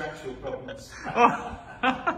contractual problems.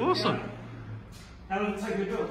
Awesome. How long did it take you to do it?